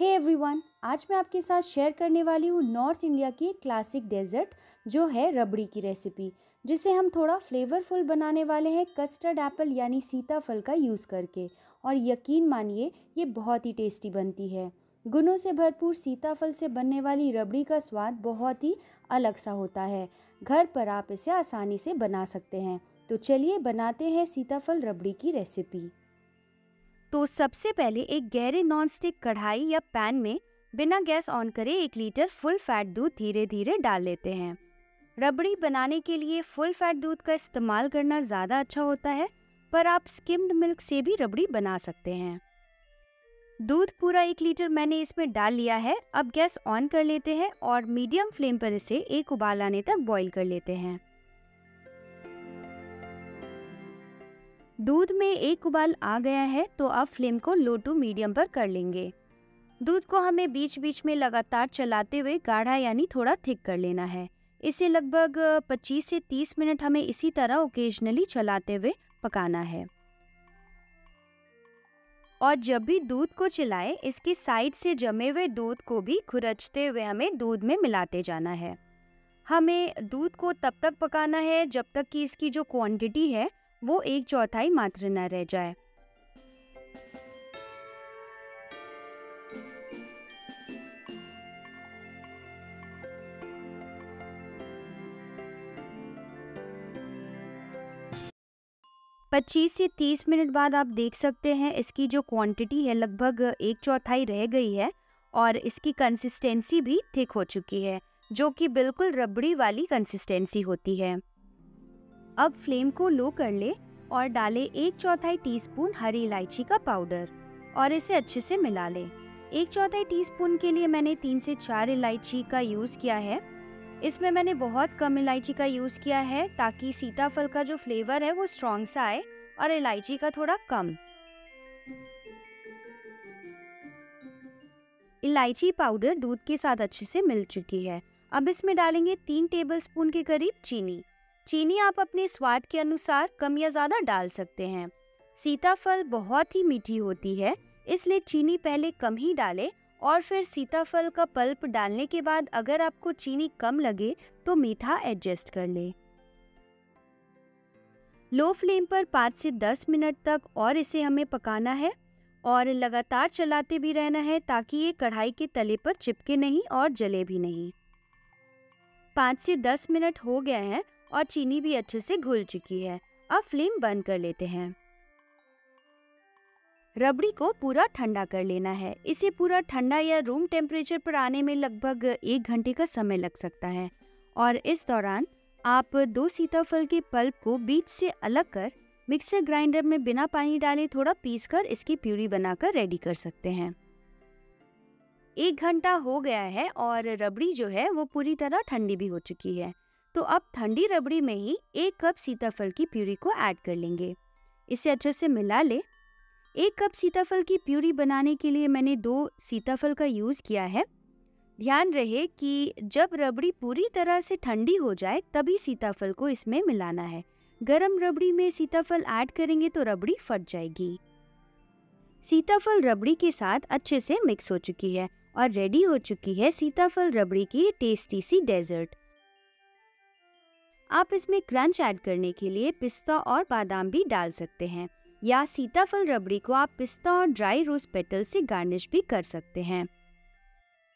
हे hey everyone आज मैं आपके साथ शेयर करने वाली हूँ नॉर्थ इंडिया की क्लासिक डेजर्ट जो है रबड़ी की रेसिपी जिसे हम थोड़ा फ्लेवरफुल बनाने वाले हैं कस्टर्ड एप्पल यानी सीताफल का यूज़ करके। और यकीन मानिए, ये बहुत ही टेस्टी बनती है। गुणों से भरपूर सीताफल से बनने वाली रबड़ी का स्वाद बहुत ही अलग सा होता है। घर पर आप इसे आसानी से बना सकते हैं। तो चलिए बनाते हैं सीताफल रबड़ी की रेसिपी तो सबसे पहले एक गहरे नॉन स्टिक कढ़ाई या पैन में बिना गैस ऑन करे एक लीटर फुल फैट दूध धीरे धीरे डाल लेते हैं। रबड़ी बनाने के लिए फुल फैट दूध का इस्तेमाल करना ज़्यादा अच्छा होता है, पर आप स्किम्ड मिल्क से भी रबड़ी बना सकते हैं। दूध पूरा एक लीटर मैंने इसमें डाल लिया है, अब गैस ऑन कर लेते हैं और मीडियम फ्लेम पर इसे एक उबाल आने तक बॉईल कर लेते हैं। दूध में एक उबाल आ गया है तो अब फ्लेम को लो टू मीडियम पर कर लेंगे। दूध को हमें बीच बीच में लगातार चलाते हुए गाढ़ा यानी थोड़ा थिक कर लेना है। इसे लगभग 25 से 30 मिनट हमें इसी तरह ओकेजनली चलाते हुए पकाना है। और जब भी दूध को चलाएँ इसके साइड से जमे हुए दूध को भी खुरचते हुए हमें दूध में मिलाते जाना है। हमें दूध को तब तक पकाना है जब तक कि इसकी जो क्वांटिटी है वो एक चौथाई मात्र न रह जाए। पच्चीस से तीस मिनट बाद आप देख सकते हैं इसकी जो क्वांटिटी है लगभग एक चौथाई रह गई है और इसकी कंसिस्टेंसी भी थिक हो चुकी है, जो कि बिल्कुल रबड़ी वाली कंसिस्टेंसी होती है। अब फ्लेम को लो कर ले और डाले एक चौथाई टीस्पून हरी इलायची का पाउडर और इसे अच्छे से मिला ले। एक चौथाई टीस्पून के लिए मैंने तीन से चार इलायची का यूज़ किया है। इसमें मैंने बहुत कम इलायची का यूज़ किया है ताकि सीताफल का जो फ्लेवर है वो स्ट्रॉन्ग सा आए और इलायची का थोड़ा कम। इलायची पाउडर दूध के साथ अच्छे से मिल चुकी है। अब इसमें डालेंगे तीन टेबलस्पून के करीब चीनी। चीनी आप अपने स्वाद के अनुसार कम या ज़्यादा डाल सकते हैं। सीताफल बहुत ही मीठी होती है, इसलिए चीनी पहले कम ही डालें और फिर सीताफल का पल्प डालने के बाद अगर आपको चीनी कम लगे तो मीठा एडजस्ट कर ले। लो फ्लेम पर पाँच से दस मिनट तक और इसे हमें पकाना है और लगातार चलाते भी रहना है ताकि ये कढ़ाई के तले पर चिपके नहीं और जले भी नहीं। पाँच से दस मिनट हो गए हैं और चीनी भी अच्छे से घुल चुकी है। अब फ्लेम बंद कर लेते हैं। रबड़ी को पूरा ठंडा कर लेना है। इसे पूरा ठंडा या रूम टेम्परेचर पर आने में लगभग एक घंटे का समय लग सकता है। और इस दौरान आप दो सीताफल के पल्प को बीच से अलग कर मिक्सर ग्राइंडर में बिना पानी डाले थोड़ा पीस कर इसकी प्यूरी बनाकर रेडी कर सकते हैं। एक घंटा हो गया है और रबड़ी जो है वो पूरी तरह ठंडी भी हो चुकी है। तो अब ठंडी रबड़ी में ही एक कप सीताफल की प्यूरी को ऐड कर लेंगे। इसे अच्छे से मिला ले। एक कप सीताफल की प्यूरी बनाने के लिए मैंने दो सीताफल का यूज़ किया है। ध्यान रहे कि जब रबड़ी पूरी तरह से ठंडी हो जाए, तभी सीताफल को इसमें मिलाना है। गरम रबड़ी में सीताफल ऐड करेंगे तो रबड़ी फट जाएगी। सीताफल रबड़ी के साथ अच्छे से मिक्स हो चुकी है और रेडी हो चुकी है सीताफल रबड़ी की टेस्टी सी डेजर्ट। आप इसमें क्रंच ऐड करने के लिए पिस्ता और बादाम भी डाल सकते हैं, या सीताफल रबड़ी को आप पिस्ता और ड्राई रोज पेटल से गार्निश भी कर सकते हैं।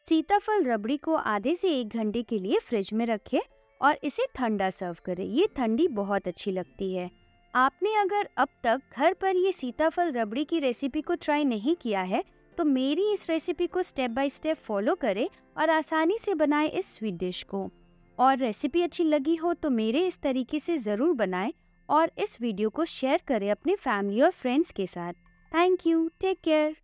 सीताफल रबड़ी को आधे से एक घंटे के लिए फ्रिज में रखें और इसे ठंडा सर्व करें। ये ठंडी बहुत अच्छी लगती है। आपने अगर अब तक घर पर ये सीताफल रबड़ी की रेसिपी को ट्राई नहीं किया है तो मेरी इस रेसिपी को स्टेप बाय स्टेप फॉलो करें और आसानी से बनाएँ इस स्वीट डिश को। और रेसिपी अच्छी लगी हो तो मेरे इस तरीके से ज़रूर बनाएँ और इस वीडियो को शेयर करें अपने फैमिली और फ्रेंड्स के साथ। Thank you take care